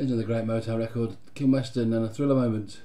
Here's another great Motown record, Kim Weston and a thriller moment.